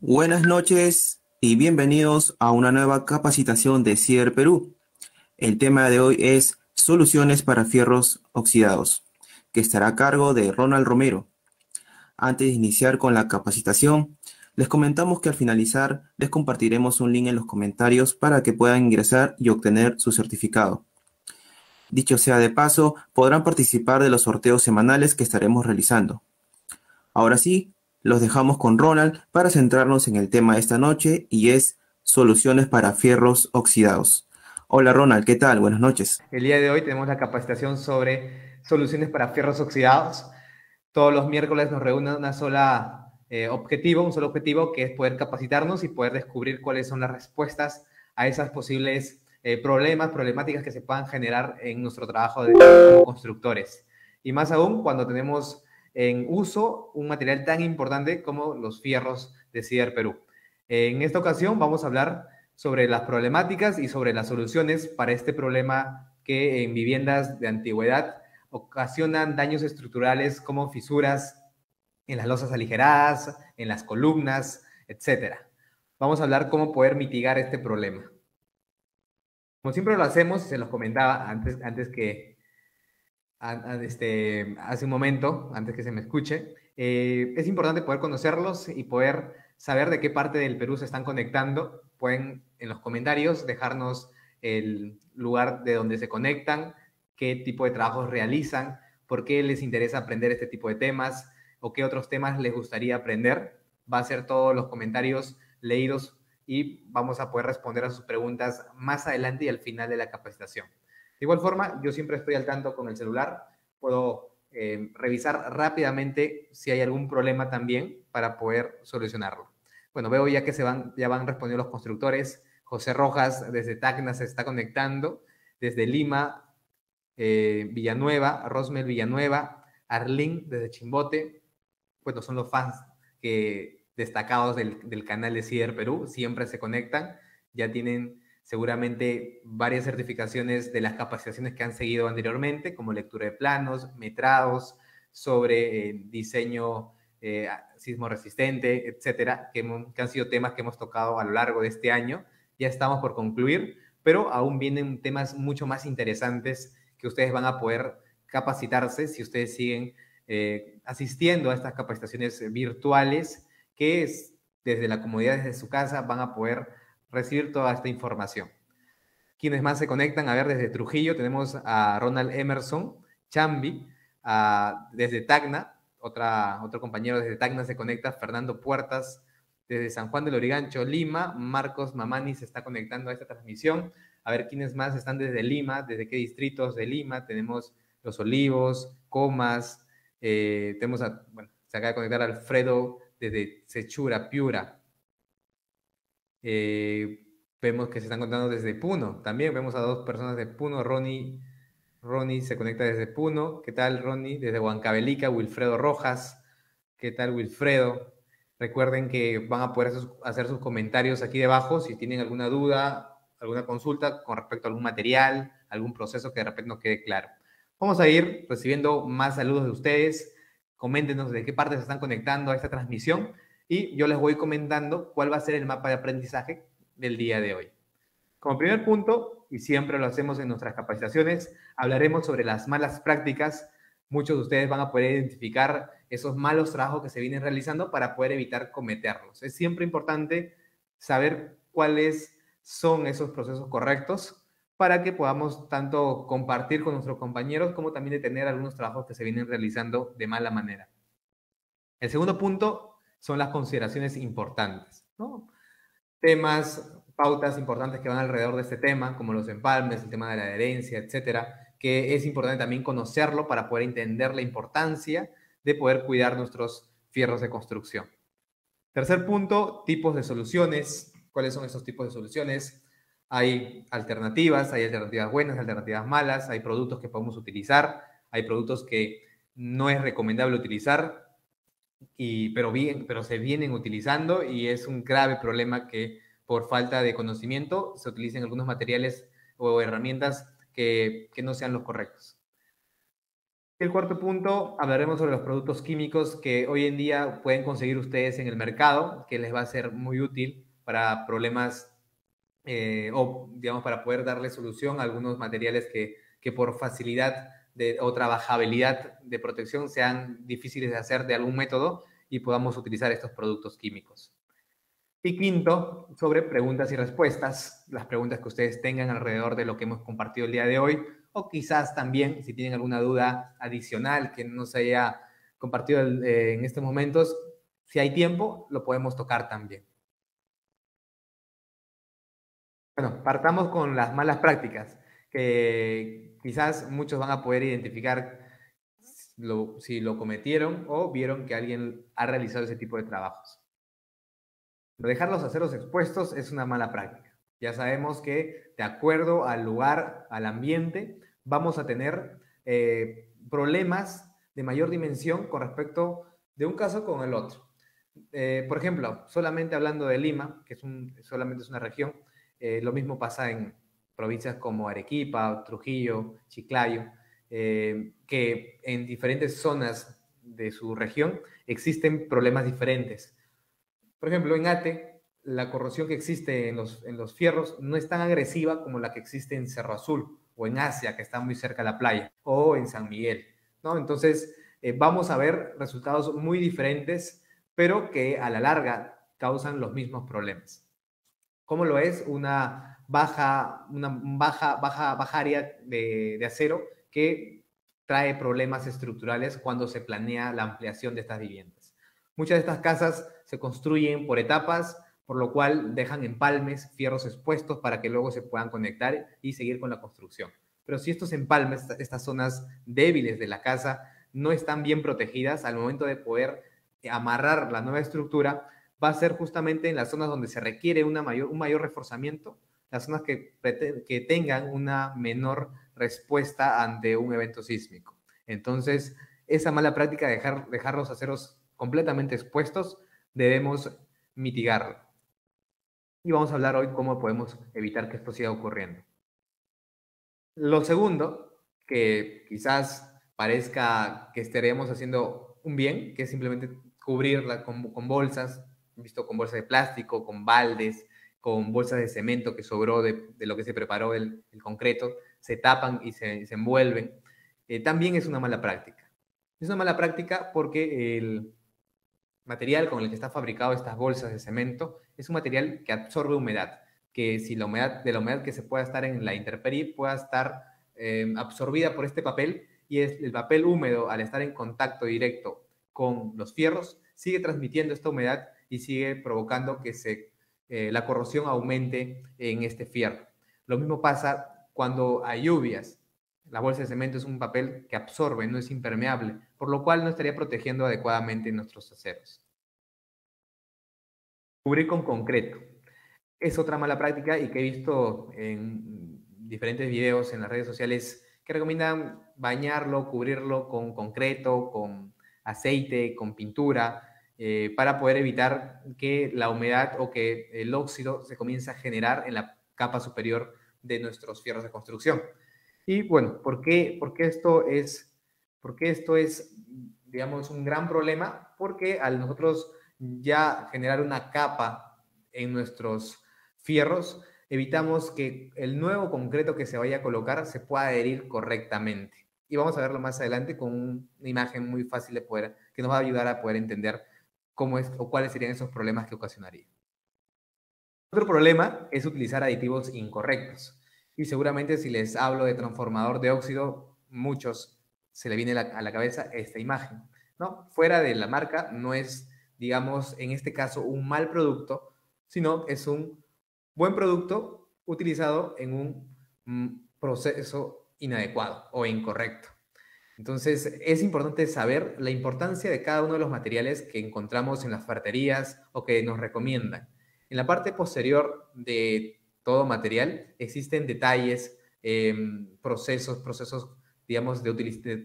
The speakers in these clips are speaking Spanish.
Buenas noches y bienvenidos a una nueva capacitación de CIER Perú. El tema de hoy es soluciones para fierros oxidados, que estará a cargo de Ronald Romero. Antes de iniciar con la capacitación, les comentamos que al finalizar les compartiremos un link en los comentarios para que puedan ingresar y obtener su certificado. Dicho sea de paso, podrán participar de los sorteos semanales que estaremos realizando. Ahora sí, los dejamos con Ronald para centrarnos en el tema de esta noche y es soluciones para fierros oxidados. Hola Ronald, ¿qué tal? Buenas noches. El día de hoy tenemos la capacitación sobre soluciones para fierros oxidados. Todos los miércoles nos reúne una sola eh, objetivo, un solo objetivo que es poder capacitarnos y poder descubrir cuáles son las respuestas a esas posibles eh, problemas, problemáticas que se puedan generar en nuestro trabajo de, constructores. Y más aún cuando tenemos en uso un material tan importante como los fierros de CIDER Perú. En esta ocasión vamos a hablar sobre las problemáticas y sobre las soluciones para este problema que en viviendas de antigüedad ocasionan daños estructurales como fisuras en las losas aligeradas, en las columnas, etc. Vamos a hablar cómo poder mitigar este problema. Como siempre lo hacemos, se los comentaba antes, antes que, este, hace un momento, antes que se me escuche, eh, es importante poder conocerlos y poder saber de qué parte del Perú se están conectando. Pueden en los comentarios dejarnos el lugar de donde se conectan, qué tipo de trabajos realizan, por qué les interesa aprender este tipo de temas o qué otros temas les gustaría aprender. Va a ser todos los comentarios leídos y vamos a poder responder a sus preguntas más adelante y al final de la capacitación. De igual forma, yo siempre estoy al tanto con el celular, puedo eh, revisar rápidamente si hay algún problema también para poder solucionarlo. Bueno, veo ya que se van, ya van respondiendo los constructores. José Rojas desde Tacna se está conectando, desde Lima, eh, Villanueva, Rosmel Villanueva, Arlín desde Chimbote. Bueno, son los fans que, destacados del, del canal de CIDER Perú, siempre se conectan, ya tienen seguramente varias certificaciones de las capacitaciones que han seguido anteriormente, como lectura de planos, metrados, sobre eh, diseño eh, sismo resistente, etcétera, que, han sido temas que hemos tocado a lo largo de este año. Ya estamos por concluir, pero aún vienen temas mucho más interesantes que ustedes van a poder capacitarse si ustedes siguen eh, asistiendo a estas capacitaciones virtuales que es, desde la comodidad, desde su casa, van a poder recibir toda esta información. Quienes más se conectan, a ver, desde Trujillo tenemos a Ronald Emerson, Chambi, desde Tacna, otra, otro compañero desde Tacna se conecta, Fernando Puertas, desde San Juan del Origancho, Lima, Marcos Mamani se está conectando a esta transmisión. A ver quiénes más están desde Lima, desde qué distritos de Lima. Tenemos Los Olivos, Comas, eh, tenemos a, bueno, se acaba de conectar Alfredo desde Sechura, Piura. Eh, vemos que se están contando desde Puno. También vemos a dos personas de Puno. Ronnie, Ronnie se conecta desde Puno. ¿Qué tal, Ronnie? Desde Huancavelica, Wilfredo Rojas. ¿Qué tal, Wilfredo? Recuerden que van a poder hacer sus comentarios aquí debajo si tienen alguna duda, alguna consulta con respecto a algún material, algún proceso que de repente no quede claro. Vamos a ir recibiendo más saludos de ustedes. Coméntenos de qué parte se están conectando a esta transmisión y yo les voy comentando cuál va a ser el mapa de aprendizaje del día de hoy. Como primer punto, y siempre lo hacemos en nuestras capacitaciones, hablaremos sobre las malas prácticas. Muchos de ustedes van a poder identificar esos malos trabajos que se vienen realizando para poder evitar cometerlos. Es siempre importante saber cuáles son esos procesos correctos para que podamos tanto compartir con nuestros compañeros como también detener algunos trabajos que se vienen realizando de mala manera. El segundo punto son las consideraciones importantes, ¿no? Temas, pautas importantes que van alrededor de este tema, como los empalmes, el tema de la adherencia, etcétera, que es importante también conocerlo para poder entender la importancia de poder cuidar nuestros fierros de construcción. Tercer punto, tipos de soluciones. ¿Cuáles son esos tipos de soluciones? Hay alternativas, hay alternativas buenas, alternativas malas, hay productos que podemos utilizar, hay productos que no es recomendable utilizar, y, pero, bien, pero se vienen utilizando y es un grave problema que por falta de conocimiento se utilicen algunos materiales o herramientas que, que no sean los correctos. El cuarto punto, hablaremos sobre los productos químicos que hoy en día pueden conseguir ustedes en el mercado, que les va a ser muy útil para problemas eh, o, digamos, para poder darle solución a algunos materiales que, que por facilidad de, o trabajabilidad de protección sean difíciles de hacer de algún método y podamos utilizar estos productos químicos. Y quinto, sobre preguntas y respuestas, las preguntas que ustedes tengan alrededor de lo que hemos compartido el día de hoy, o quizás también si tienen alguna duda adicional que no se haya compartido eh, en estos momentos, si hay tiempo, lo podemos tocar también. Bueno, partamos con las malas prácticas, que quizás muchos van a poder identificar si lo cometieron o vieron que alguien ha realizado ese tipo de trabajos. Dejar los aceros expuestos es una mala práctica. Ya sabemos que de acuerdo al lugar, al ambiente, vamos a tener eh, problemas de mayor dimensión con respecto de un caso con el otro. Eh, por ejemplo, solamente hablando de Lima, que es solamente es una región, eh, lo mismo pasa en provincias como Arequipa, Trujillo, Chiclayo, que en diferentes zonas de su región existen problemas diferentes. Por ejemplo, en Ate, la corrosión que existe en los, en los fierros no es tan agresiva como la que existe en Cerro Azul o en Asia, que está muy cerca de la playa, o en San Miguel. ¿no? Entonces, eh, vamos a ver resultados muy diferentes, pero que a la larga causan los mismos problemas. ¿Cómo lo es? Una baja, una baja, baja, baja área de, de acero que trae problemas estructurales cuando se planea la ampliación de estas viviendas. Muchas de estas casas se construyen por etapas, por lo cual dejan empalmes, fierros expuestos para que luego se puedan conectar y seguir con la construcción. Pero si estos empalmes, estas zonas débiles de la casa, no están bien protegidas, al momento de poder amarrar la nueva estructura, va a ser justamente en las zonas donde se requiere una mayor, un mayor reforzamiento, las zonas que, que tengan una menor respuesta ante un evento sísmico. Entonces, esa mala práctica de dejar, dejar los aceros completamente expuestos, debemos mitigarla y vamos a hablar hoy cómo podemos evitar que esto siga ocurriendo. Lo segundo, que quizás parezca que estaremos haciendo un bien, que es simplemente cubrirla con, bolsas, visto con bolsas de plástico, con baldes, con bolsas de cemento que sobró de, lo que se preparó el, concreto, se tapan y se, envuelven. Eh, también es una mala práctica. Es una mala práctica porque el, material con el que está fabricado estas bolsas de cemento es un material que absorbe humedad, que si la humedad, de la humedad que se pueda estar en la intemperie pueda estar eh, absorbida por este papel y es el papel húmedo al estar en contacto directo con los fierros sigue transmitiendo esta humedad y sigue provocando que se, eh, la corrosión aumente en este fierro. Lo mismo pasa cuando hay lluvias. La bolsa de cemento es un papel que absorbe, no es impermeable, por lo cual no estaría protegiendo adecuadamente nuestros aceros. Cubrir con concreto. Es otra mala práctica y que he visto en diferentes videos en las redes sociales que recomiendan bañarlo, cubrirlo con concreto, con aceite, con pintura, eh, para poder evitar que la humedad o que el óxido se comience a generar en la capa superior de nuestros fierros de construcción. Y bueno, ¿por qué, esto es, por esto es, digamos, un gran problema? Porque al nosotros ya generar una capa en nuestros fierros, evitamos que el nuevo concreto que se vaya a colocar se pueda adherir correctamente. Y vamos a verlo más adelante con una imagen muy fácil de poder, que nos va a ayudar a poder entender cómo es o cuáles serían esos problemas que ocasionaría. Otro problema es utilizar aditivos incorrectos. Y seguramente si les hablo de transformador de óxido, muchos se le viene a la cabeza esta imagen. ¿no? Fuera de la marca no es, digamos, en este caso un mal producto, sino es un buen producto utilizado en un mm, proceso inadecuado o incorrecto. Entonces, es importante saber la importancia de cada uno de los materiales que encontramos en las ferreterías o que nos recomiendan. En la parte posterior de todo material, existen detalles, em, procesos, procesos, digamos,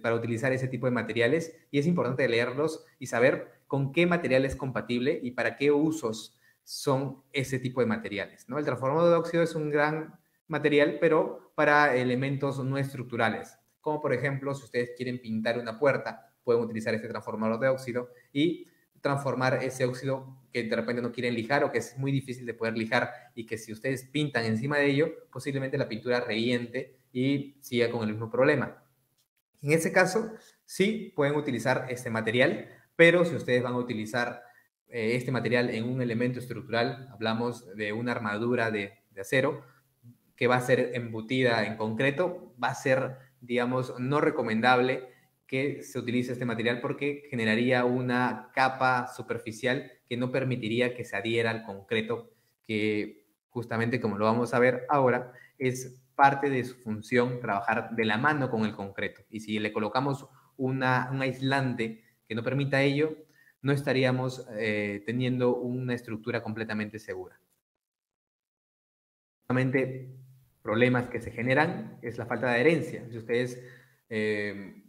para utilizar ese tipo de materiales y es importante leerlos y saber con qué material es compatible y para qué usos son ese tipo de materiales. ¿no? El transformador de óxido es un gran material, pero para elementos no estructurales. Como por ejemplo si ustedes quieren pintar una puerta, pueden utilizar este transformador de óxido y transformar ese óxido que de repente no quieren lijar o que es muy difícil de poder lijar y que si ustedes pintan encima de ello, posiblemente la pintura reviente y siga con el mismo problema. En ese caso, sí pueden utilizar este material, pero si ustedes van a utilizar eh, este material en un elemento estructural, hablamos de una armadura de, de acero que va a ser embutida en concreto, va a ser, digamos, no recomendable que se utilice este material porque generaría una capa superficial que no permitiría que se adhiera al concreto, que justamente como lo vamos a ver ahora, es parte de su función trabajar de la mano con el concreto. Y si le colocamos una, un aislante que no permita ello, no estaríamos eh, teniendo una estructura completamente segura. Problemas que se generan es la falta de adherencia. Si ustedes eh,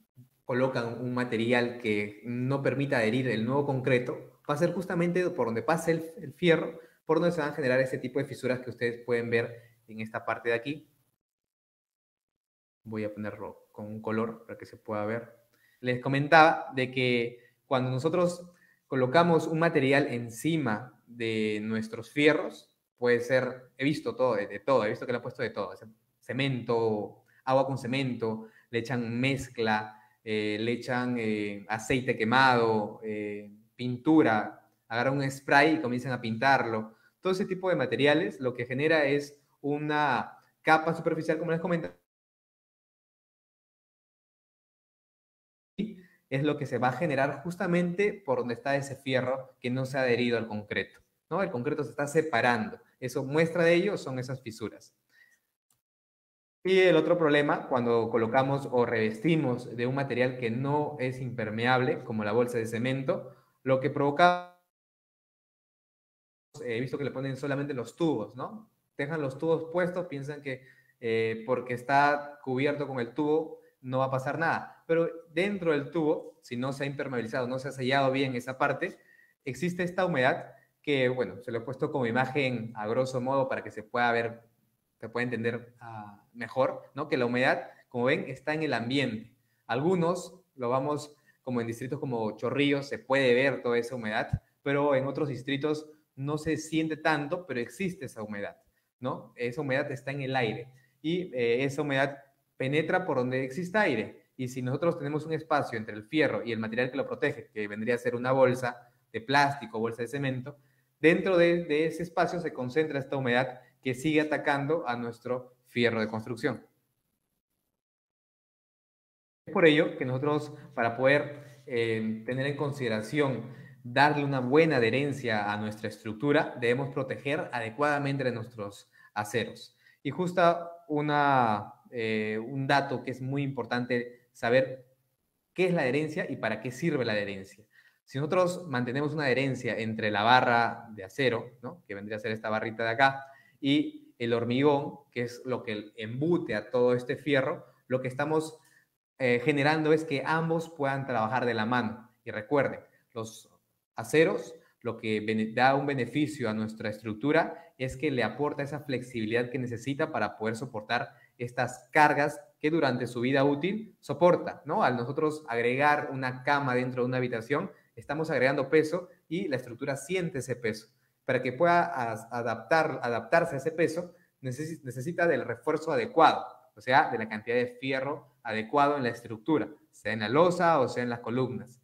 colocan un material que no permita adherir el nuevo concreto, va a ser justamente por donde pase el, fierro, por donde se van a generar ese tipo de fisuras que ustedes pueden ver en esta parte de aquí. Voy a ponerlo con un color para que se pueda ver. Les comentaba de que cuando nosotros colocamos un material encima de nuestros fierros, puede ser, he visto todo, de, todo, he visto que le han puesto de todo, cemento, agua con cemento, le echan mezcla, eh, le echan eh, aceite quemado, eh, pintura, agarran un spray y comienzan a pintarlo. Todo ese tipo de materiales lo que genera es una capa superficial, como les comenté, es lo que se va a generar justamente por donde está ese fierro que no se ha adherido al concreto. ¿No? El concreto se está separando. Eso muestra de ello son esas fisuras. Y el otro problema, cuando colocamos o revestimos de un material que no es impermeable, como la bolsa de cemento, lo que provoca, he visto que le ponen solamente los tubos, ¿no? Dejan los tubos puestos, piensan que eh, porque está cubierto con el tubo no va a pasar nada. Pero dentro del tubo, si no se ha impermeabilizado, no se ha sellado bien esa parte, existe esta humedad que, bueno, se lo he puesto como imagen a grosso modo para que se pueda ver se puede entender ah, mejor, ¿no? Que la humedad, como ven, está en el ambiente. Algunos lo vamos, como en distritos como Chorrillos, se puede ver toda esa humedad, pero en otros distritos no se siente tanto, pero existe esa humedad, ¿no? Esa humedad está en el aire y eh, esa humedad penetra por donde existe aire. Y si nosotros tenemos un espacio entre el fierro y el material que lo protege, que vendría a ser una bolsa de plástico, bolsa de cemento, dentro de, ese espacio se concentra esta humedad que sigue atacando a nuestro fierro de construcción. Es por ello que nosotros, para poder eh, tener en consideración darle una buena adherencia a nuestra estructura, debemos proteger adecuadamente nuestros aceros. Y justo una, eh, un dato que es muy importante saber qué es la adherencia y para qué sirve la adherencia. Si nosotros mantenemos una adherencia entre la barra de acero, ¿no? que vendría a ser esta barrita de acá, y el hormigón, que es lo que embute a todo este fierro, lo que estamos eh, generando es que ambos puedan trabajar de la mano. Y recuerden, los aceros, lo que da un beneficio a nuestra estructura es que le aporta esa flexibilidad que necesita para poder soportar estas cargas que durante su vida útil soporta, ¿no? Al nosotros agregar una cama dentro de una habitación, estamos agregando peso y la estructura siente ese peso para que pueda adaptar, adaptarse a ese peso, necesita del refuerzo adecuado, o sea, de la cantidad de fierro adecuado en la estructura, sea en la losa o sea en las columnas.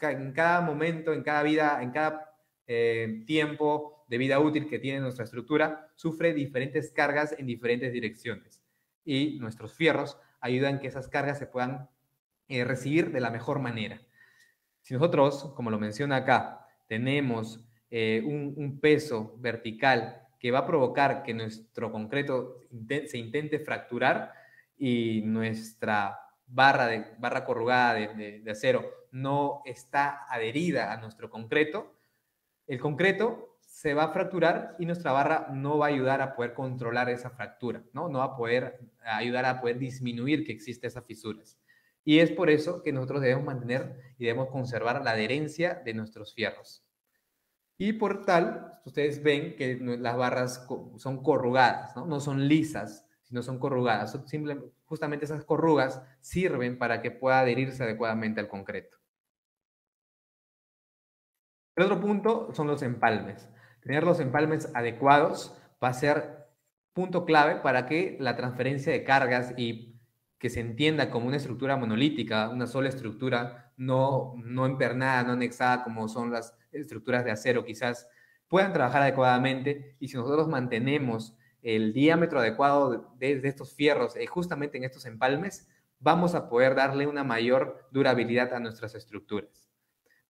En cada momento, en cada vida, en cada eh, tiempo de vida útil que tiene nuestra estructura, sufre diferentes cargas en diferentes direcciones. Y nuestros fierros ayudan que esas cargas se puedan eh, recibir de la mejor manera. Si nosotros, como lo menciona acá, tenemos eh, un, peso vertical que va a provocar que nuestro concreto se intente fracturar y nuestra barra, de, barra corrugada de, acero no está adherida a nuestro concreto, el concreto se va a fracturar y nuestra barra no va a ayudar a poder controlar esa fractura, ¿no? No va a poder ayudar a poder disminuir que existen esas fisuras. Y es por eso que nosotros debemos mantener y debemos conservar la adherencia de nuestros fierros. Y por tal, ustedes ven que las barras son corrugadas, ¿no? no son lisas, sino son corrugadas. justamente esas corrugas sirven para que pueda adherirse adecuadamente al concreto. El otro punto son los empalmes. Tener los empalmes adecuados va a ser punto clave para que la transferencia de cargas y que se entienda como una estructura monolítica, una sola estructura, no, no empernada, no anexada como son las estructuras de acero quizás, puedan trabajar adecuadamente y si nosotros mantenemos el diámetro adecuado de, estos fierros eh, justamente en estos empalmes, vamos a poder darle una mayor durabilidad a nuestras estructuras.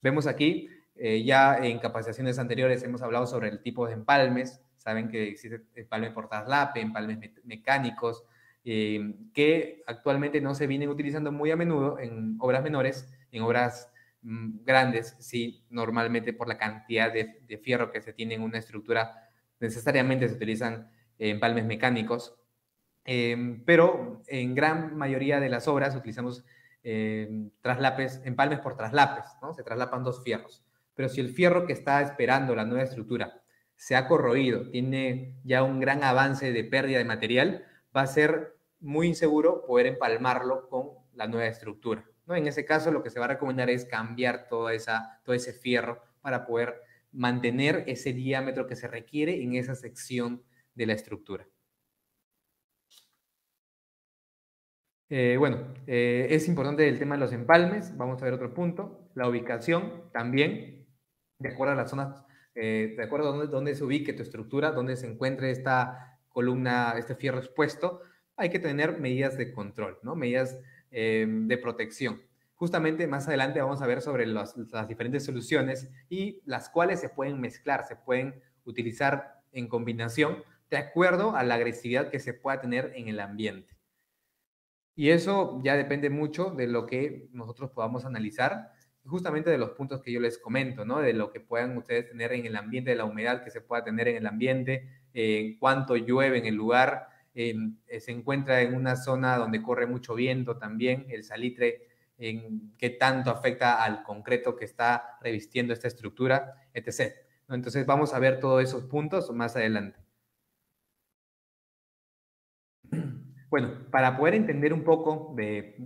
Vemos aquí, eh, ya en capacitaciones anteriores hemos hablado sobre el tipo de empalmes, saben que existe empalme por traslape, empalmes mecánicos, eh, que actualmente no se vienen utilizando muy a menudo en obras menores, en obras mm, grandes, sí, normalmente por la cantidad de, fierro que se tiene en una estructura, necesariamente se utilizan empalmes mecánicos, em, pero en gran mayoría de las obras utilizamos em, traslapes, empalmes por traslapes, ¿no? Se traslapan dos fierros. Pero si el fierro que está esperando la nueva estructura se ha corroído, tiene ya un gran avance de pérdida de material, va a ser muy inseguro poder empalmarlo con la nueva estructura. ¿no? En ese caso, lo que se va a recomendar es cambiar toda esa, todo ese fierro para poder mantener ese diámetro que se requiere en esa sección de la estructura. Eh, bueno, eh, es importante el tema de los empalmes. Vamos a ver otro punto. La ubicación también, de acuerdo a las zonas, eh, de acuerdo a dónde, dónde se ubique tu estructura, dónde se encuentre esta columna, este fierro expuesto, hay que tener medidas de control, ¿no? medidas eh, de protección. Justamente más adelante vamos a ver sobre las diferentes soluciones y las cuales se pueden mezclar, se pueden utilizar en combinación de acuerdo a la agresividad que se pueda tener en el ambiente. Y eso ya depende mucho de lo que nosotros podamos analizar, justamente de los puntos que yo les comento, ¿no? De lo que puedan ustedes tener en el ambiente, de la humedad que se pueda tener en el ambiente, en cuánto llueve en el lugar, eh, se encuentra en una zona donde corre mucho viento también, el salitre, en qué tanto afecta al concreto que está revistiendo esta estructura, etc. Entonces vamos a ver todos esos puntos más adelante. Bueno, para poder entender un poco de,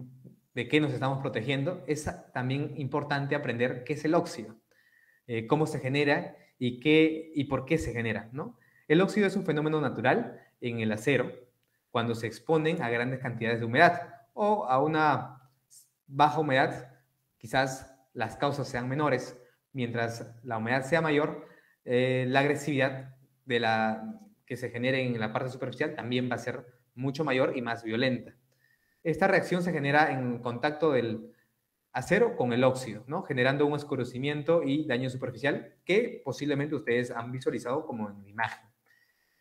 de qué nos estamos protegiendo, es también importante aprender qué es el óxido, eh, cómo se genera y, qué, y por qué se genera. ¿no? El óxido es un fenómeno natural en el acero cuando se exponen a grandes cantidades de humedad o a una baja humedad, quizás las causas sean menores, mientras la humedad sea mayor, eh, la agresividad de la, que se genere en la parte superficial también va a ser mucho mayor y más violenta. Esta reacción se genera en contacto del acero con el óxido, ¿no? generando un oscurecimiento y daño superficial que posiblemente ustedes han visualizado como en la imagen.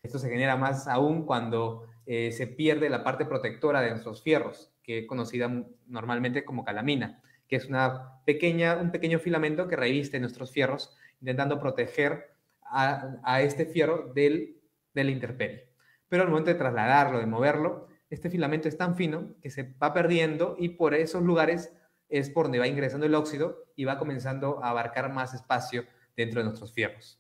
Esto se genera más aún cuando eh, se pierde la parte protectora de nuestros fierros, que es conocida normalmente como calamina, que es una pequeña, un pequeño filamento que reviste nuestros fierros, intentando proteger a, este fierro del, de la intemperie. Pero al momento de trasladarlo, de moverlo, este filamento es tan fino que se va perdiendo y por esos lugares es por donde va ingresando el óxido y va comenzando a abarcar más espacio dentro de nuestros fierros.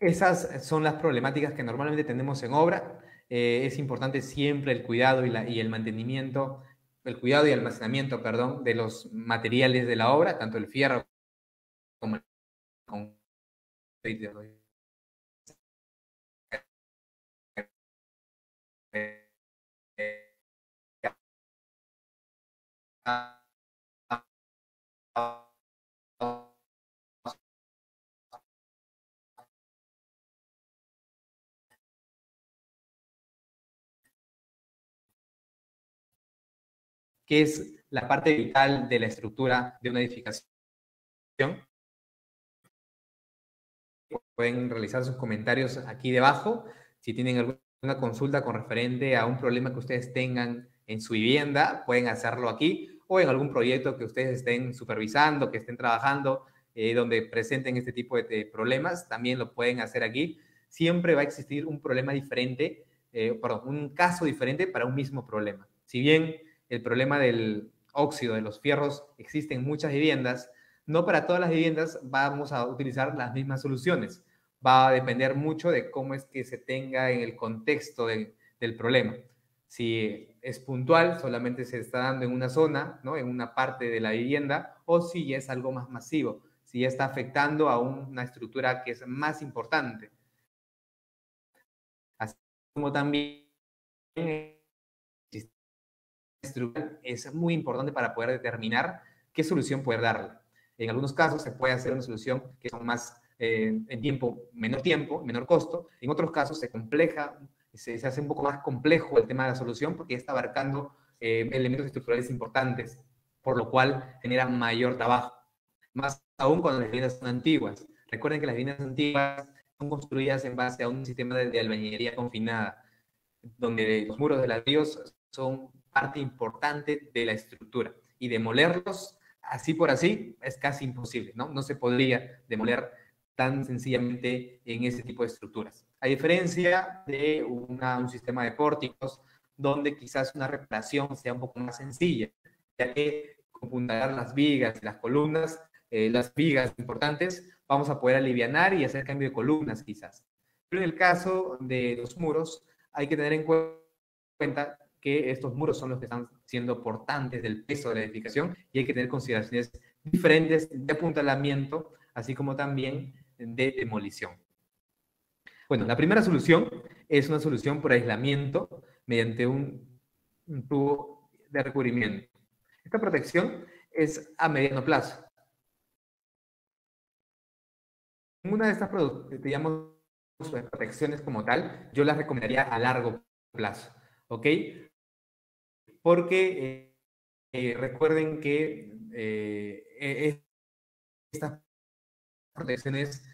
Esas son las problemáticas que normalmente tenemos en obra. Eh, es importante siempre el cuidado y, el mantenimiento, el cuidado y almacenamiento, perdón, de los materiales de la obra, tanto el fierro como el que es la parte vital de la estructura de una edificación. Pueden realizar sus comentarios aquí debajo. Si tienen alguna consulta con referente a un problema que ustedes tengan en su vivienda, pueden hacerlo aquí o en algún proyecto que ustedes estén supervisando, que estén trabajando, eh, donde presenten este tipo de, problemas, también lo pueden hacer aquí. Siempre va a existir un problema diferente, eh, un caso diferente para un mismo problema. Si bien el problema del óxido de los fierros existe en muchas viviendas, no para todas las viviendas vamos a utilizar las mismas soluciones. va a depender mucho de cómo es que se tenga en el contexto del problema. Si es puntual, solamente se está dando en una zona, ¿no? en una parte de la vivienda, o si es algo más masivo, si está afectando a una estructura que es más importante. Así como también es muy importante para poder determinar qué solución poder darle. En algunos casos se puede hacer una solución que son más eh, en tiempo, menor tiempo, menor costo. En otros casos se compleja, se, hace un poco más complejo el tema de la solución porque está abarcando eh, elementos estructurales importantes, por lo cual genera mayor trabajo. Más aún cuando las viviendas son antiguas. Recuerden que las viviendas antiguas son construidas en base a un sistema de, de albañilería confinada, donde los muros de ladrillos son parte importante de la estructura y demolerlos así por así es casi imposible, ¿no? No se podría demoler tan sencillamente en ese tipo de estructuras. A diferencia de un sistema de pórticos, donde quizás una reparación sea un poco más sencilla, ya que con las vigas y las columnas, eh, las vigas importantes, vamos a poder aliviar y hacer cambio de columnas quizás. Pero en el caso de los muros, hay que tener en cuenta que estos muros son los que están siendo portantes del peso de la edificación y hay que tener consideraciones diferentes de apuntalamiento, así como también de demolición. Bueno, la primera solución es una solución por aislamiento mediante un, tubo de recubrimiento. Esta protección es a mediano plazo. Una de estas digamos, protecciones como tal, yo las recomendaría a largo plazo. ¿Ok? Porque eh, recuerden que eh, e, estas protecciones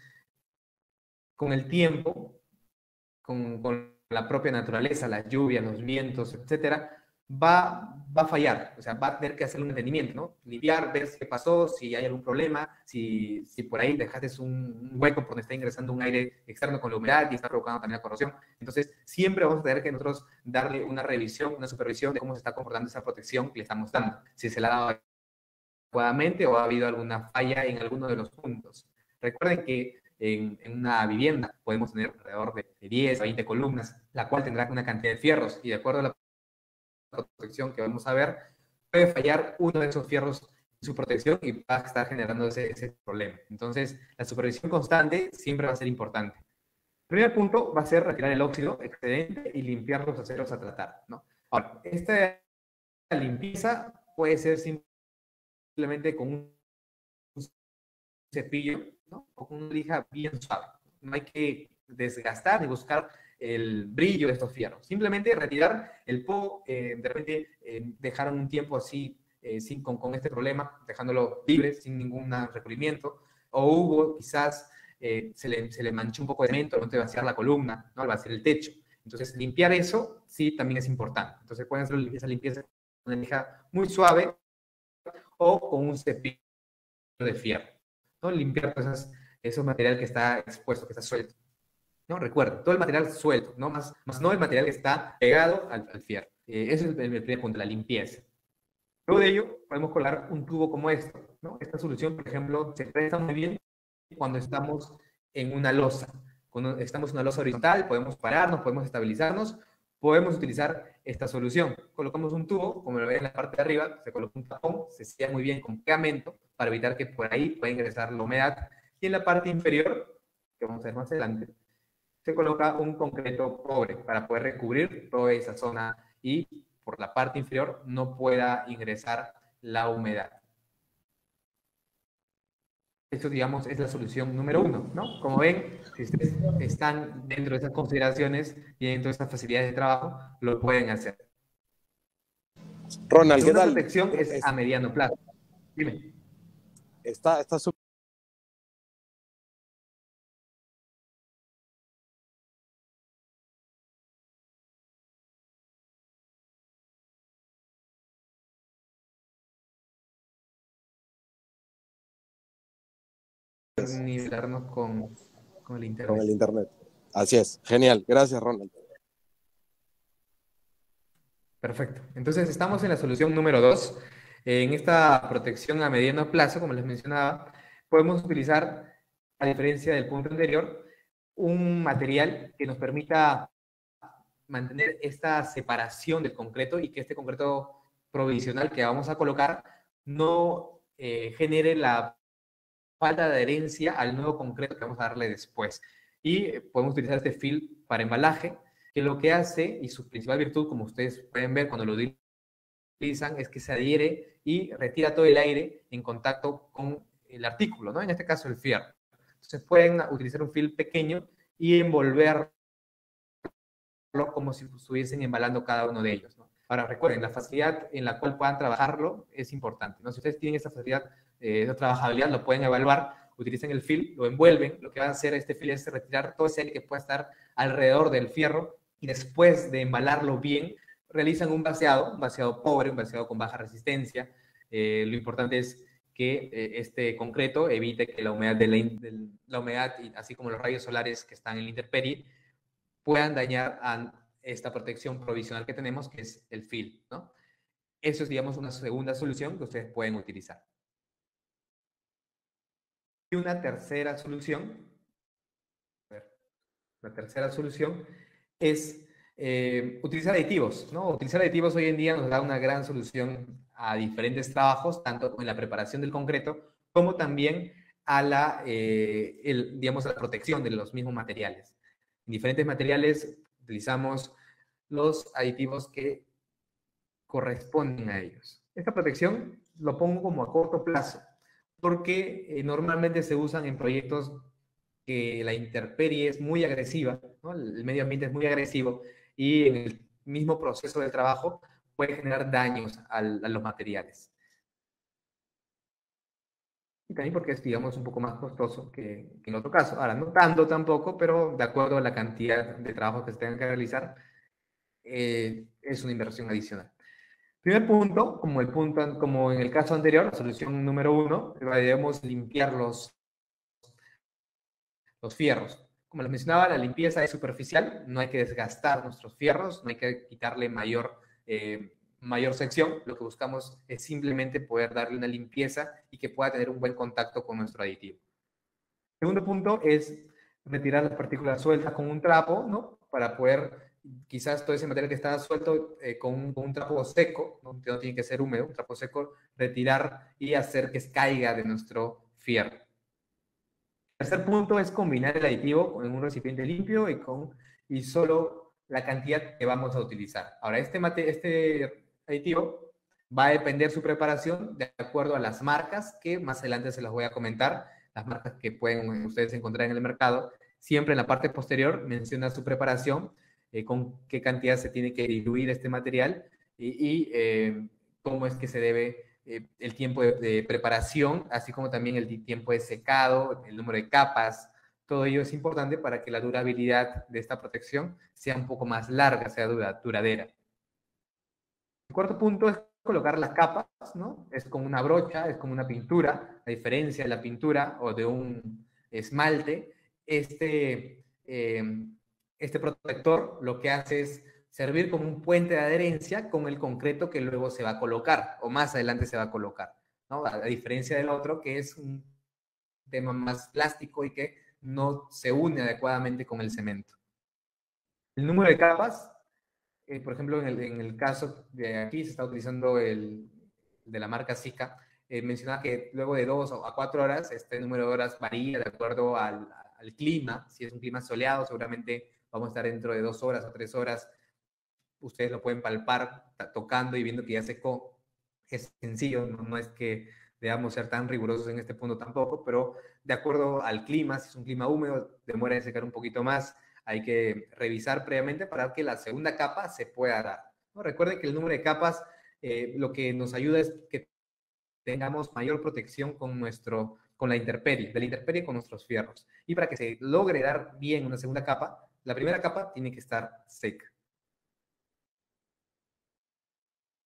con el tiempo, con, la propia naturaleza, las lluvias, los vientos, etcétera, va, va a fallar, o sea, va a tener que hacer un mantenimiento, ¿no? Limpiar, ver qué pasó, si hay algún problema, si, si por ahí dejaste un, hueco por donde está ingresando un aire externo con la humedad y está provocando también la corrosión. Entonces, siempre vamos a tener que nosotros darle una revisión, una supervisión de cómo se está comportando esa protección que le estamos dando, si se la ha dado adecuadamente o ha habido alguna falla en alguno de los puntos. Recuerden que en, en, una vivienda podemos tener alrededor de 10 a 20 columnas, la cual tendrá una cantidad de fierros y de acuerdo a la protección que vamos a ver, puede fallar uno de esos fierros su protección y va a estar generando ese, ese problema. Entonces, la supervisión constante siempre va a ser importante. El primer punto va a ser retirar el óxido excedente y limpiar los aceros a tratar. ¿no? Ahora, esta limpieza puede ser simplemente con un cepillo ¿no? o con una lija bien suave. No hay que desgastar ni buscar el brillo de estos fierros. Simplemente retirar el po, eh, de repente eh, dejaron un tiempo así eh, sin, con, con, este problema, dejándolo libre, sin ningún recubrimiento, o hubo quizás se, le, se le manchó un poco de cemento al vaciar la columna, ¿no? al vaciar el techo. Entonces, limpiar eso sí también es importante. Entonces, pueden hacer esa limpieza con una lija muy suave o con un cepillo de fierro. ¿no? Limpiar pues, esos material que está expuesto, que está suelto. ¿No? Recuerda, todo el material suelto, ¿no? Más, más no el material que está pegado al, fierro. Eh, es el, primer punto, la limpieza. Luego de ello, podemos colar un tubo como este, ¿no? Esta solución, por ejemplo, se presta muy bien cuando estamos en una losa. Cuando estamos en una losa horizontal, podemos pararnos, podemos estabilizarnos, podemos utilizar esta solución. Colocamos un tubo, como lo ven en la parte de arriba, se coloca un tapón, se sella muy bien con pegamento para evitar que por ahí pueda ingresar la humedad. Y en la parte inferior, que vamos a ver más adelante, se coloca un concreto pobre para poder recubrir toda esa zona y por la parte inferior no pueda ingresar la humedad. Esto, digamos, es la solución número uno, ¿no? Como ven, si ustedes están dentro de esas consideraciones y dentro de esas facilidades de trabajo, lo pueden hacer. Ronald, ¿qué tal? La protección es a mediano plazo. Dime. Está, está nivelarnos con, con el Internet. Con el Internet. Así es. Genial. Gracias, Ronald. Perfecto. Entonces estamos en la solución número dos. En esta protección a mediano plazo, como les mencionaba, podemos utilizar, a diferencia del punto anterior, un material que nos permita mantener esta separación del concreto y que este concreto provisional que vamos a colocar no eh, genere la falta de adherencia al nuevo concreto que vamos a darle después. Y podemos utilizar este fill para embalaje, que lo que hace, y su principal virtud, como ustedes pueden ver cuando lo utilizan, es que se adhiere y retira todo el aire en contacto con el artículo, ¿no? En este caso el fierro. Entonces pueden utilizar un fill pequeño y envolverlo como si estuviesen embalando cada uno de ellos, ¿no? Ahora, recuerden, la facilidad en la cual puedan trabajarlo es importante, ¿no? Si ustedes tienen esa facilidad eh, de trabajabilidad, lo pueden evaluar, utilicen el fill, lo envuelven, lo que va a hacer este fill es retirar todo ese aire que pueda estar alrededor del fierro y después de embalarlo bien, realizan un vaciado, un vaciado pobre, un vaciado con baja resistencia. Eh, lo importante es que eh, este concreto evite que la humedad, de la, humedad, así como los rayos solares que están en la intemperie, puedan dañar a esta protección provisional que tenemos, que es el fill, ¿no? Eso es, digamos, una segunda solución que ustedes pueden utilizar. Y una tercera solución, la tercera solución es eh, utilizar aditivos, ¿no? Utilizar aditivos hoy en día nos da una gran solución a diferentes trabajos, tanto en la preparación del concreto como también a la, eh, digamos, la protección de los mismos materiales. En diferentes materiales utilizamos los aditivos que corresponden a ellos. Esta protección lo pongo como a corto plazo, porque eh, normalmente se usan en proyectos que la intemperie es muy agresiva, el medio ambiente es muy agresivo y en el mismo proceso de trabajo puede generar daños a los materiales. Y también porque es, digamos, un poco más costoso que, en otro caso. Ahora, no tanto tampoco, pero de acuerdo a la cantidad de trabajo que se tengan que realizar, eh, es una inversión adicional. Primer punto, como, el punto, como en el caso anterior, la solución número uno, debemos limpiar los, los fierros. Como les mencionaba, la limpieza es superficial, no hay que desgastar nuestros fierros, no hay que quitarle mayor eh, mayor sección, lo que buscamos es simplemente poder darle una limpieza y que pueda tener un buen contacto con nuestro aditivo. Segundo punto es retirar las partículas sueltas con un trapo, ¿no? Para poder, quizás todo ese material que está suelto eh, con, un, trapo seco, ¿no? no tiene que ser húmedo, un trapo seco, retirar y hacer que caiga de nuestro fierro. tercer punto es combinar el aditivo en un recipiente limpio y, con, y solo la cantidad que vamos a utilizar. Ahora, este, mate, este aditivo va a depender su preparación de acuerdo a las marcas que más adelante se las voy a comentar, las marcas que pueden ustedes encontrar en el mercado. Siempre en la parte posterior menciona su preparación, eh, con qué cantidad se tiene que diluir este material y, eh, cómo es que se debe eh, el tiempo de, preparación, así como también el tiempo de secado, el número de capas. Todo ello es importante para que la durabilidad de esta protección sea un poco más larga, sea duradera. El cuarto punto es colocar las capas, ¿no? Es como una brocha, es como una pintura. A diferencia de la pintura o de un esmalte, este, em, este protector lo que hace es servir como un puente de adherencia con el concreto que luego se va a colocar o más adelante se va a colocar, ¿no? A, diferencia del otro que es un tema más plástico y que no se une adecuadamente con el cemento. El número de capas eh, por ejemplo, en el, en el, caso de aquí se está utilizando el de la marca Zika, eh, mencionaba que luego de dos a cuatro horas, este número de horas varía de acuerdo al, al, clima. Si es un clima soleado, seguramente vamos a estar dentro de dos horas o tres horas. Ustedes lo pueden palpar tocando y viendo que ya secó. Es sencillo, no, no es que debamos ser tan rigurosos en este punto tampoco, pero de acuerdo al clima, si es un clima húmedo, demora en secar un poquito más hay que revisar previamente para que la segunda capa se pueda dar. ¿no? Recuerden que el número de capas eh, lo que nos ayuda es que tengamos mayor protección con, nuestro, con la intemperie, de la intemperie con nuestros fierros. Y para que se logre dar bien una segunda capa, la primera capa tiene que estar seca.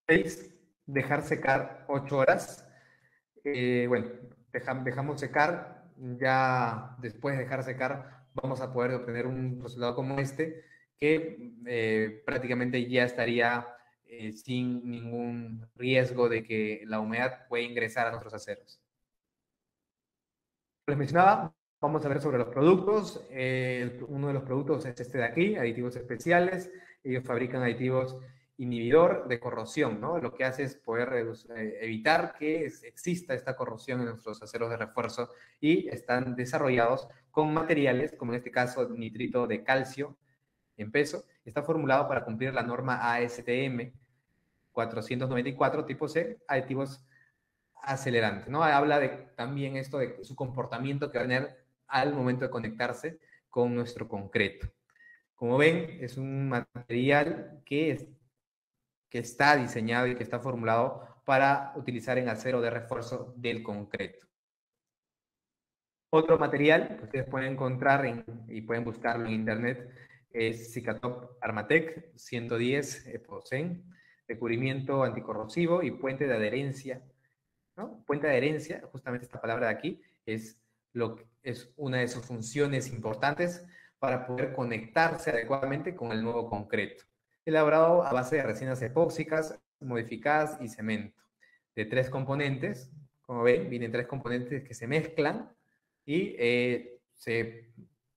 Seis, dejar secar 8 horas. Eh, bueno, dejamos secar, ya después de dejar secar vamos a poder obtener un resultado como este que eh, prácticamente ya estaría eh, sin ningún riesgo de que la humedad pueda ingresar a nuestros aceros. Les mencionaba, vamos a ver sobre los productos. Eh, uno de los productos es este de aquí, aditivos especiales. Ellos fabrican aditivos inhibidor de corrosión, ¿no? Lo que hace es poder eh, evitar que exista esta corrosión en nuestros aceros de refuerzo y están desarrollados con materiales, como en este caso nitrito de calcio en peso, está formulado para cumplir la norma ASTM 494 tipo C, aditivos acelerantes, ¿no? Habla de también esto de su comportamiento que va a tener al momento de conectarse con nuestro concreto. Como ven, es un material que que está diseñado y que está formulado para utilizar en acero de refuerzo del concreto. Otro material que ustedes pueden encontrar y pueden buscarlo en internet es Cicatop Armatec 110 Eposen, de cubrimiento anticorrosivo y puente de adherencia. Puente de adherencia, justamente esta palabra de aquí, es, lo, es una de sus funciones importantes para poder conectarse adecuadamente con el nuevo concreto elaborado a base de resinas epóxicas modificadas y cemento, de tres componentes. Como ven, vienen tres componentes que se mezclan y eh, se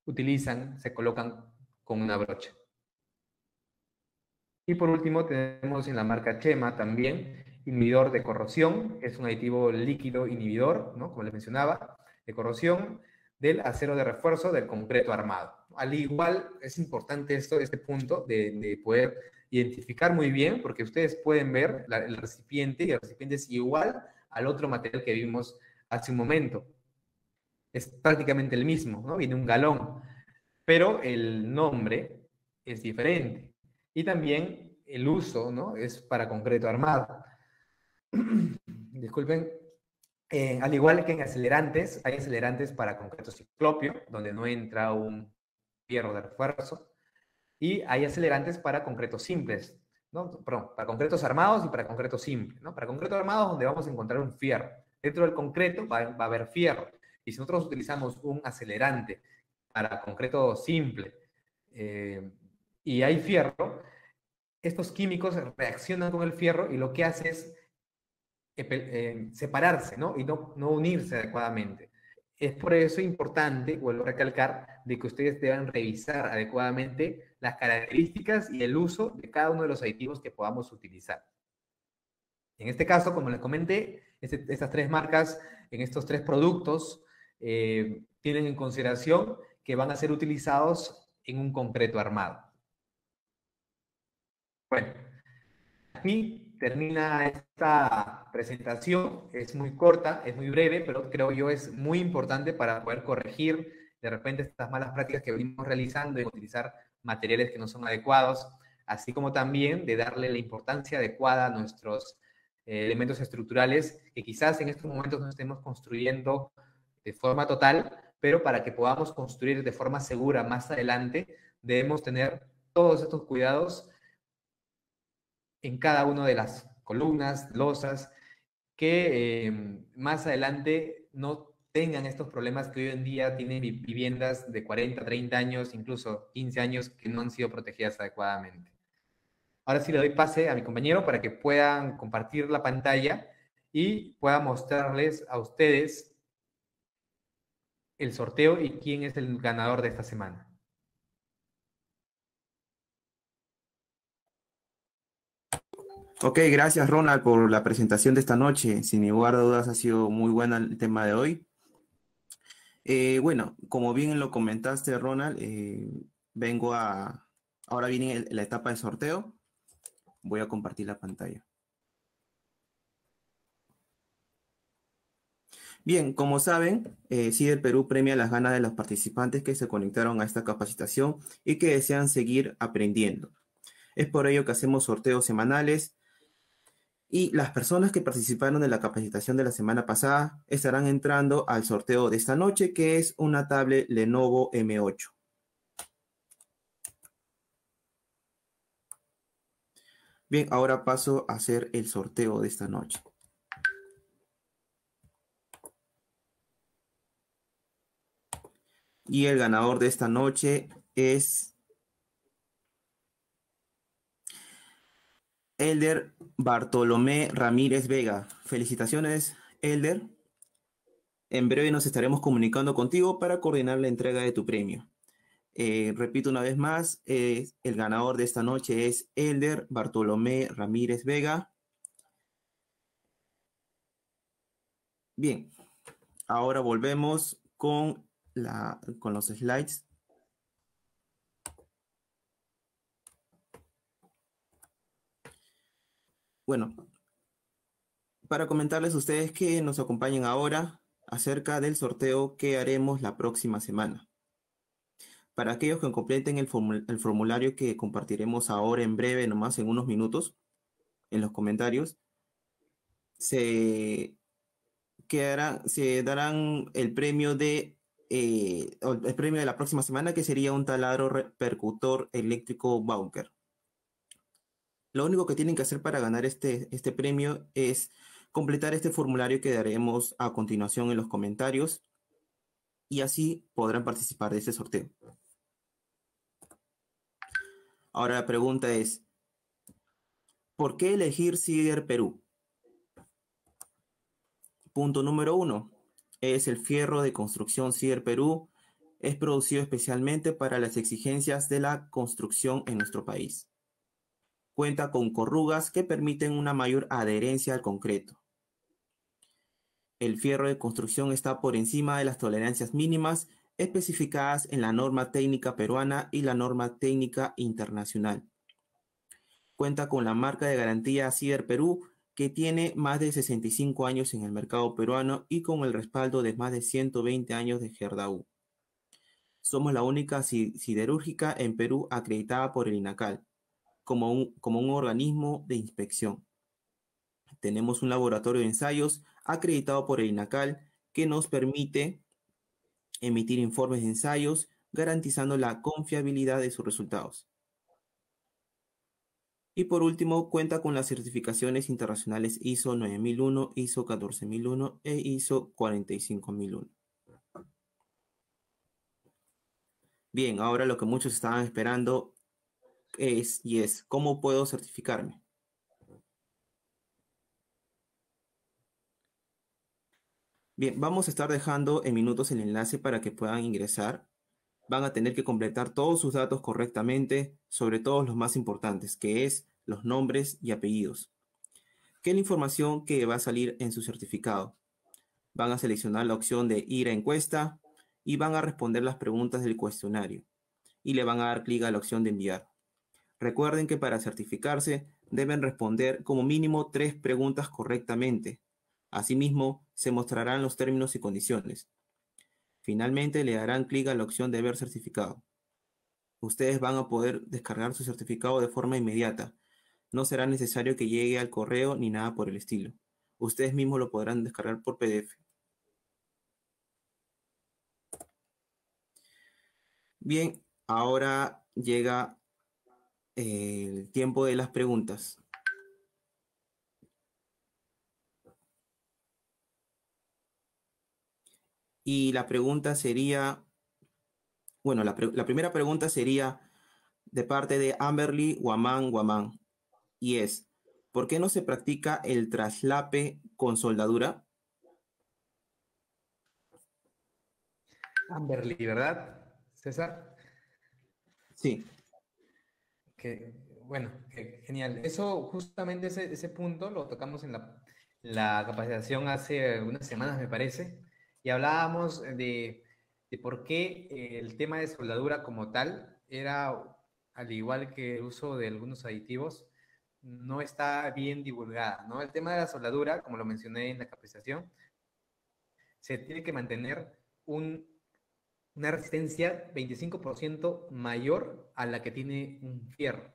utilizan, se colocan con una brocha. Y por último tenemos en la marca Chema también inhibidor de corrosión, es un aditivo líquido inhibidor, ¿no? como les mencionaba, de corrosión del acero de refuerzo del concreto armado. Al igual, es importante esto, este punto de, poder identificar muy bien, porque ustedes pueden ver el recipiente y el recipiente es igual al otro material que vimos hace un momento. Es prácticamente el mismo, ¿no? Viene un galón, pero el nombre es diferente. Y también el uso, ¿no? Es para concreto armado. Disculpen, eh, al igual que en acelerantes, hay acelerantes para concreto ciclopio, donde no entra un fierro de refuerzo, y hay acelerantes para concretos simples, ¿no? Para concretos armados y para concretos simples, ¿no? Para concretos armados donde vamos a encontrar un fierro. Dentro del concreto va, a haber fierro. Y si nosotros utilizamos un acelerante para concreto simple eh, y hay fierro, estos químicos reaccionan con el fierro y lo que hace es eh, separarse ¿no? y no, no unirse adecuadamente. Es por eso importante, vuelvo a recalcar, de que ustedes deban revisar adecuadamente las características y el uso de cada uno de los aditivos que podamos utilizar. En este caso, como les comenté, este, estas tres marcas, en estos tres productos, eh, tienen en consideración que van a ser utilizados en un concreto armado. Bueno, aquí termina esta presentación. Es muy corta, es muy breve, pero creo yo es muy importante para poder corregir de repente estas malas prácticas que venimos realizando y utilizar materiales que no son adecuados, así como también de darle la importancia adecuada a nuestros eh, elementos estructurales que quizás en estos momentos no estemos construyendo de forma total, pero para que podamos construir de forma segura más adelante, debemos tener todos estos cuidados en cada una de las columnas, losas, que em, más adelante no tengan estos problemas que hoy en día tienen viviendas de 40, 30 años, incluso 15 años que no han sido protegidas adecuadamente. Ahora sí le doy pase a mi compañero para que puedan compartir la pantalla y pueda mostrarles a ustedes el sorteo y quién es el ganador de esta semana. Ok, gracias Ronald por la presentación de esta noche. Sin lugar a dudas ha sido muy buena el tema de hoy. Eh, bueno, como bien lo comentaste Ronald, eh, vengo a... Ahora viene la etapa de sorteo. Voy a compartir la pantalla. Bien, como saben, eh, CIDER Perú premia las ganas de los participantes que se conectaron a esta capacitación y que desean seguir aprendiendo. Es por ello que hacemos sorteos semanales y las personas que participaron en la capacitación de la semana pasada estarán entrando al sorteo de esta noche, que es una tablet Lenovo M8. Bien, ahora paso a hacer el sorteo de esta noche. Y el ganador de esta noche es Elder Bartolomé Ramírez Vega. Felicitaciones, Elder. En breve nos estaremos comunicando contigo para coordinar la entrega de tu premio. Eh, repito una vez más, el ganador de esta noche es Elder Bartolomé Ramírez Vega. Bien, ahora volvemos con, la, con los slides. Bueno, para comentarles a ustedes que nos acompañen ahora acerca del sorteo que haremos la próxima semana. Para aquellos que completen el, formulario que compartiremos ahora en breve, nomás en unos minutos, en los comentarios, se, se darán el premio de eh, el premio de la próxima semana, que sería un taladro repercutor eléctrico Bunker. Lo único que tienen que hacer para ganar este, este premio es completar este formulario que daremos a continuación en los comentarios y así podrán participar de este sorteo. Ahora la pregunta es, ¿por qué elegir Cider Perú? Punto número uno, es el fierro de construcción Cider Perú. Es producido especialmente para las exigencias de la construcción en nuestro país. Cuenta con corrugas que permiten una mayor adherencia al concreto. El fierro de construcción está por encima de las tolerancias mínimas especificadas en la norma técnica peruana y la norma técnica internacional. Cuenta con la marca de garantía CIDER Perú, que tiene más de 65 años en el mercado peruano y con el respaldo de más de 120 años de Gerdau. Somos la única siderúrgica en Perú acreditada por el INACAL como un, como un organismo de inspección. Tenemos un laboratorio de ensayos acreditado por el INACAL que nos permite emitir informes de ensayos garantizando la confiabilidad de sus resultados. Y por último, cuenta con las certificaciones internacionales ISO 9001, ISO 14001 e ISO 45001. Bien, ahora lo que muchos estaban esperando es y es, ¿cómo puedo certificarme? Bien, vamos a estar dejando en minutos el enlace para que puedan ingresar. Van a tener que completar todos sus datos correctamente, sobre todo los más importantes, que es los nombres y apellidos. ¿Qué es la información que va a salir en su certificado? Van a seleccionar la opción de ir a encuesta y van a responder las preguntas del cuestionario y le van a dar clic a la opción de enviar. Recuerden que para certificarse deben responder como mínimo tres preguntas correctamente Asimismo, se mostrarán los términos y condiciones. Finalmente, le darán clic a la opción de ver certificado. Ustedes van a poder descargar su certificado de forma inmediata. No será necesario que llegue al correo ni nada por el estilo. Ustedes mismos lo podrán descargar por PDF. Bien, ahora llega el tiempo de las preguntas. Y la pregunta sería, bueno, la, primera pregunta sería de parte de Amberly Guamán Guamán. Y es, ¿por qué no se practica el traslape con soldadura? Amberly, ¿verdad, César? Sí. Que, bueno, genial. Eso, justamente ese, ese, punto lo tocamos en la, la capacitación hace unas semanas, me parece y hablábamos de, por qué el tema de soldadura como tal era, al igual que el uso de algunos aditivos, no está bien divulgada, ¿no? El tema de la soldadura, como lo mencioné en la capacitación, se tiene que mantener una resistencia 25% mayor a la que tiene un fierro,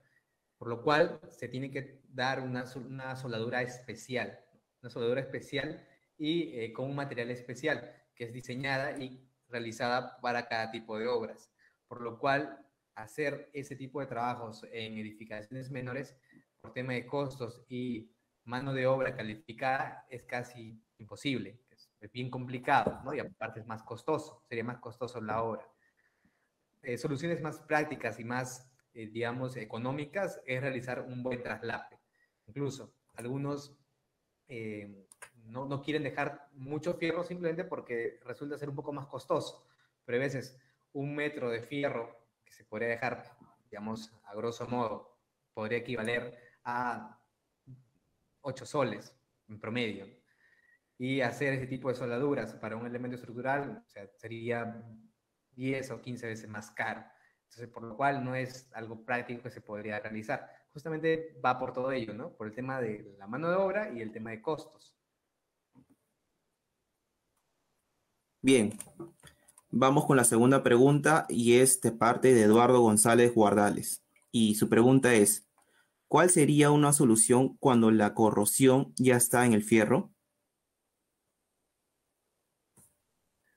por lo cual se tiene que dar una, una soldadura especial, una soldadura especial y eh, con un material especial que es diseñada y realizada para cada tipo de obras. Por lo cual, hacer ese tipo de trabajos en edificaciones menores por tema de costos y mano de obra calificada es casi imposible, es bien complicado, ¿no? Y aparte es más costoso, sería más costoso la obra. Eh, soluciones más prácticas y más, eh, digamos, económicas es realizar un buen traslape. Incluso algunos no, no quieren dejar mucho fierro simplemente porque resulta ser un poco más costoso. Pero a veces un metro de fierro que se podría dejar, digamos, a grosso modo, podría equivaler a 8 soles en promedio. Y hacer ese tipo de soldaduras para un elemento estructural o sea, sería 10 o 15 veces más caro. Entonces, por lo cual no es algo práctico que se podría realizar. Justamente va por todo ello, ¿no? Por el tema de la mano de obra y el tema de costos. Bien, vamos con la segunda pregunta y es de parte de Eduardo González Guardales. Y su pregunta es, ¿cuál sería una solución cuando la corrosión ya está en el fierro?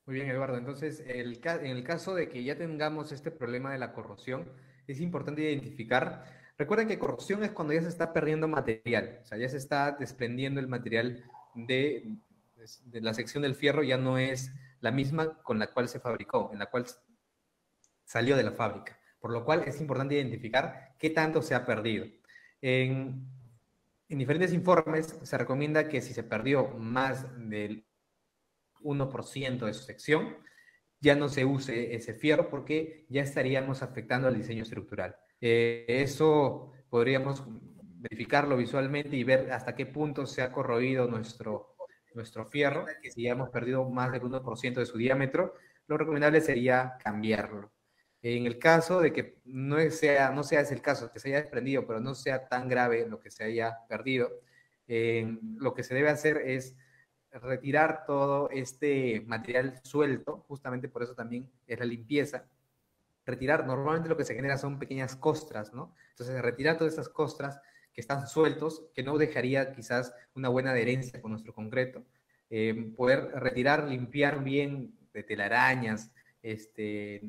Muy bien, Eduardo. Entonces, en el caso de que ya tengamos este problema de la corrosión, es importante identificar. Recuerden que corrosión es cuando ya se está perdiendo material, o sea, ya se está desprendiendo el material de, de la sección del fierro, ya no es la misma con la cual se fabricó, en la cual salió de la fábrica. Por lo cual es importante identificar qué tanto se ha perdido. En, en diferentes informes se recomienda que si se perdió más del 1% de su sección, ya no se use ese fierro porque ya estaríamos afectando al diseño estructural. Eh, eso podríamos verificarlo visualmente y ver hasta qué punto se ha corroído nuestro, nuestro fierro, que si ya hemos perdido más del 1% de su diámetro, lo recomendable sería cambiarlo. En el caso de que no sea, no sea ese el caso, que se haya desprendido, pero no sea tan grave lo que se haya perdido, eh, lo que se debe hacer es retirar todo este material suelto, justamente por eso también es la limpieza. Retirar, normalmente lo que se genera son pequeñas costras, ¿no? Entonces, retirar todas esas costras que están sueltos, que no dejaría quizás una buena adherencia con nuestro concreto. Eh, poder retirar, limpiar bien de telarañas, este,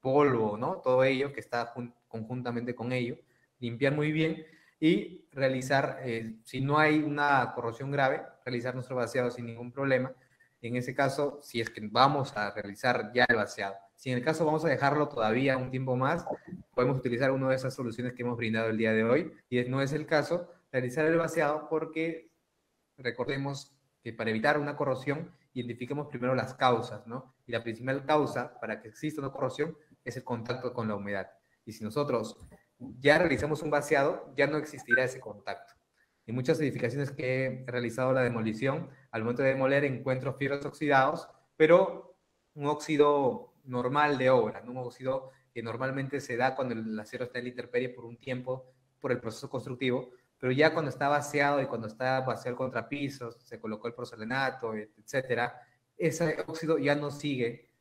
polvo, ¿no? Todo ello que está conjuntamente con ello, limpiar muy bien y realizar, eh, si no hay una corrosión grave, realizar nuestro vaciado sin ningún problema. En ese caso, si es que vamos a realizar ya el vaciado. Si en el caso vamos a dejarlo todavía un tiempo más, podemos utilizar una de esas soluciones que hemos brindado el día de hoy. Y no es el caso, realizar el vaciado porque recordemos que para evitar una corrosión, identifiquemos primero las causas, ¿no? Y la principal causa para que exista una corrosión es el contacto con la humedad. Y si nosotros ya realizamos un vaciado, ya no existirá ese contacto. En muchas edificaciones que he realizado la demolición, al momento de demoler encuentro fierros oxidados, pero un óxido normal de obra, un óxido que normalmente se da cuando el acero está en la intemperie por un tiempo por el proceso constructivo, pero ya cuando está vaciado y cuando está vaciado el contrapiso, se colocó el porcelanato, etcétera, ese óxido ya no sigue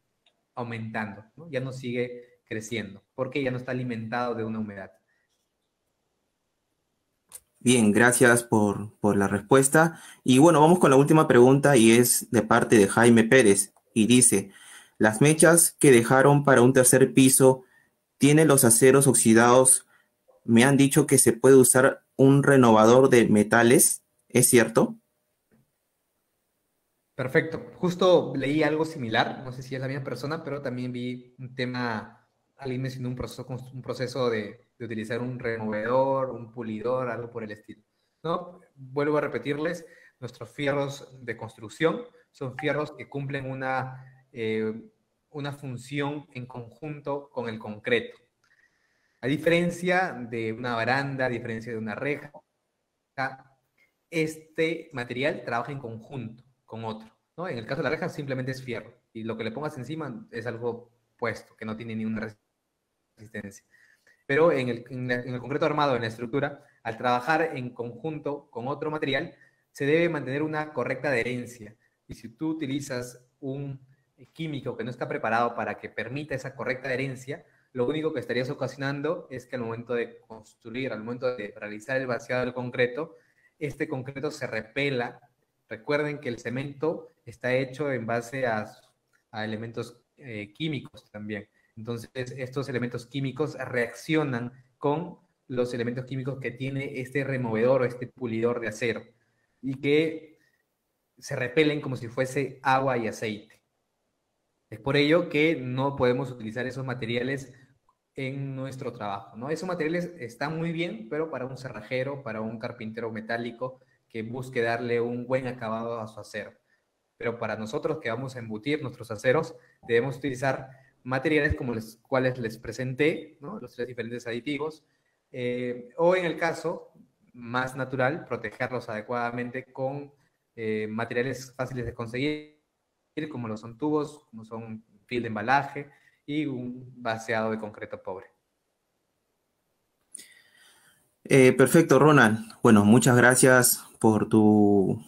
aumentando, ya no sigue creciendo, porque ya no está alimentado de una humedad. Bien, gracias por, por, la respuesta. Y bueno, vamos con la última pregunta y es de parte de Jaime Pérez y dice, las mechas que dejaron para un tercer piso tienen los aceros oxidados. Me han dicho que se puede usar un renovador de metales, ¿es cierto? Perfecto. Justo leí algo similar, no sé si es la misma persona, pero también vi un tema alguien mencionó un proceso, un proceso de, de, utilizar un removedor, un pulidor, algo por el estilo. ¿no? Vuelvo a repetirles, nuestros fierros de construcción son fierros que cumplen una, eh, una función en conjunto con el concreto. A diferencia de una baranda, a diferencia de una reja, este material trabaja en conjunto con otro. ¿no? En el caso de la reja simplemente es fierro y lo que le pongas encima es algo puesto, que no tiene ninguna resistencia existencia. Pero en el, en el concreto armado, en la estructura, al trabajar en conjunto con otro material, se debe mantener una correcta adherencia. Y si tú utilizas un químico que no está preparado para que permita esa correcta adherencia, lo único que estarías ocasionando es que al momento de construir, al momento de realizar el vaciado del concreto, este concreto se repela. Recuerden que el cemento está hecho en base a, a elementos eh, químicos también. Entonces, estos elementos químicos reaccionan con los elementos químicos que tiene este removedor o este pulidor de acero y que se repelen como si fuese agua y aceite. Es por ello que no podemos utilizar esos materiales en nuestro trabajo. ¿no? Esos materiales están muy bien, pero para un cerrajero, para un carpintero metálico que busque darle un buen acabado a su acero. Pero para nosotros que vamos a embutir nuestros aceros, debemos utilizar materiales como los cuales les presenté, los tres diferentes aditivos, eh, o en el caso más natural, protegerlos adecuadamente con eh, materiales fáciles de conseguir, como lo son tubos, como son fil de embalaje y un vaciado de concreto pobre. Eh, perfecto, Ronald. Bueno, muchas gracias por tu,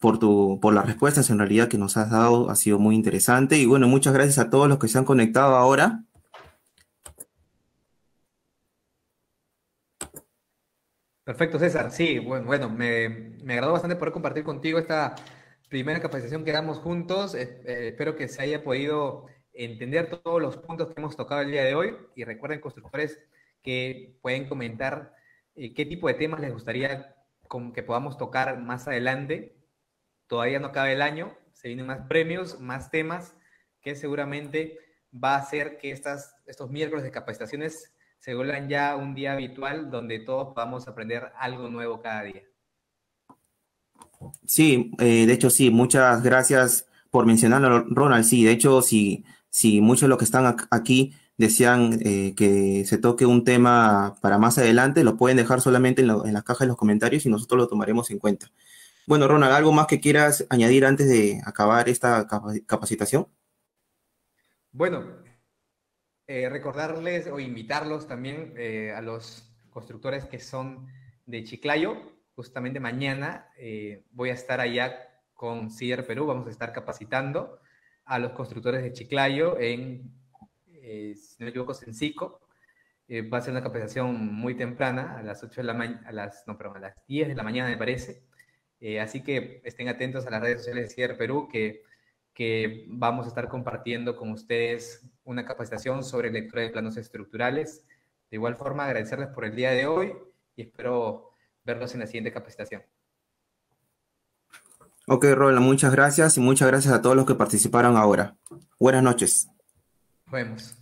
por tu, por las respuestas en realidad que nos has dado. Ha sido muy interesante. Y bueno, muchas gracias a todos los que se han conectado ahora. Perfecto, César. Sí, bueno, bueno me, me agradó bastante poder compartir contigo esta primera capacitación que damos juntos. Eh, espero que se haya podido entender todos los puntos que hemos tocado el día de hoy. Y recuerden, constructores, que pueden comentar eh, qué tipo de temas les gustaría que podamos tocar más adelante. Todavía no acaba el año, se vienen más premios, más temas, que seguramente va a hacer que estas, estos miércoles de capacitaciones se vuelvan ya un día habitual donde todos podamos aprender algo nuevo cada día. Sí, eh, de hecho sí, muchas gracias por mencionarlo, Ronald. Sí, de hecho, si, si muchos de los que están aquí desean eh, que se toque un tema para más adelante, lo pueden dejar solamente en, en la caja de los comentarios y nosotros lo tomaremos en cuenta. Bueno, Ronald, ¿algo más que quieras añadir antes de acabar esta capacitación? Bueno, eh, recordarles o invitarlos también eh, a los constructores que son de Chiclayo. Justamente mañana voy a estar allá con CIER Perú, vamos a estar capacitando a los constructores de Chiclayo en eh, si no me equivoco, Sencico. Eh, va a ser una capacitación muy temprana, a las 8 de la mañana, a las, no, perdón, a las 10 de la mañana, me parece. Eh, así que estén atentos a las redes sociales de CIER Perú, que, que vamos a estar compartiendo con ustedes una capacitación sobre lectura de planos estructurales. De igual forma, agradecerles por el día de hoy y espero verlos en la siguiente capacitación. Ok, Roland, muchas gracias y muchas gracias a todos los que participaron ahora. Buenas noches. Vemos.